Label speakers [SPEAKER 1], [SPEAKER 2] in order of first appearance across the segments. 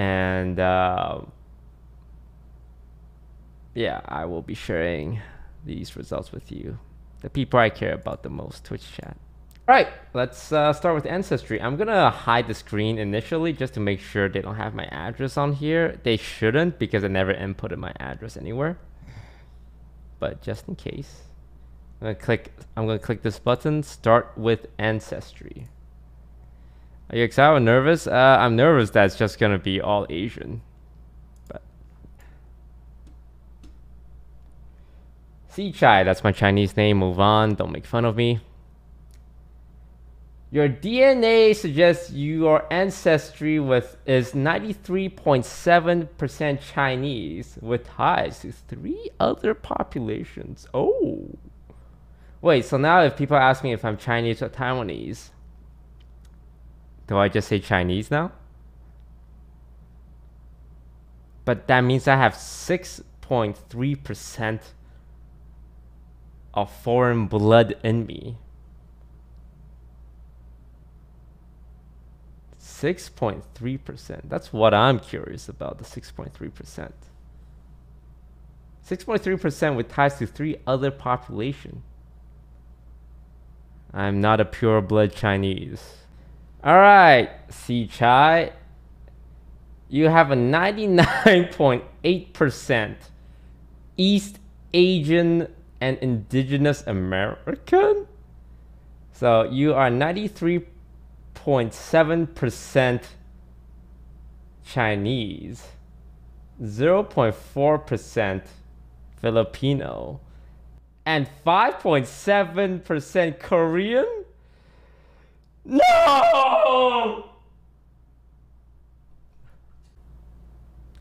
[SPEAKER 1] And uh, yeah, I will be sharing these results with you. The people I care about the most, Twitch chat. All right, let's uh, start with Ancestry. I'm gonna hide the screen initially just to make sure they don't have my address on here. They shouldn't because I never inputted my address anywhere. But just in case, I'm gonna click. I'm gonna click this button. Start with Ancestry. Are you excited or nervous? Uh, I'm nervous that it's just gonna be all Asian. But Si Chai, that's my Chinese name. Move on. Don't make fun of me. Your DNA suggests your ancestry with is 93.7% Chinese with ties to three other populations. Oh. Wait, so now if people ask me if I'm Chinese or Taiwanese, do I just say Chinese now? But that means I have 6.3% of foreign blood in me. 6.3%. That's what I'm curious about, the 6.3%. 6.3% with ties to three other population. I'm not a pure blood Chinese. Alright, Si Chai. You have a 99.8% East Asian and Indigenous American. So you are 93 0.7% Chinese, 0.4% Filipino, and 5.7% Korean? No!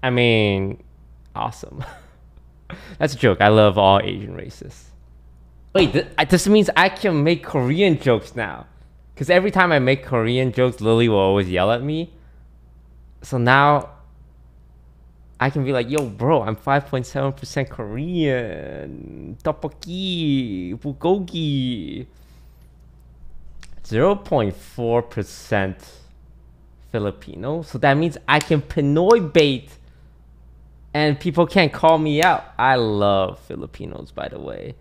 [SPEAKER 1] I mean, awesome. That's a joke. I love all Asian races. Wait, th this means I can make Korean jokes now. Because every time I make Korean jokes, Lily will always yell at me. So now I can be like, yo, bro, I'm 5.7% Korean. Tteokbokki, bulgogi. 0.4% Filipino. So that means I can Pinoy bait and people can't call me out. I love Filipinos, by the way.